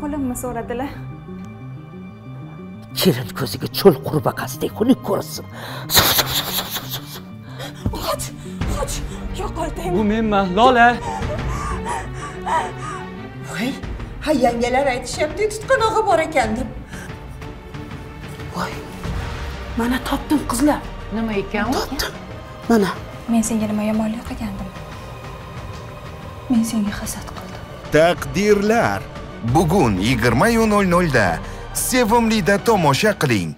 qo'limni so'radilar. Kelin ko'ziga cho'l qurbaqasidek xunuk ko'rinsin och och yo'qotang bu menman lola. Voy ha yangalar aytishyapti tutqanog'i bor ekan deb. Voy. Mana topdim qizlar. Nima ekan u? Mana. Men senga nima yomonlik qilgandim? Men senga hasad qildim. Taqdirlar bugun 20:00 da Sevimlida tomosha qiling.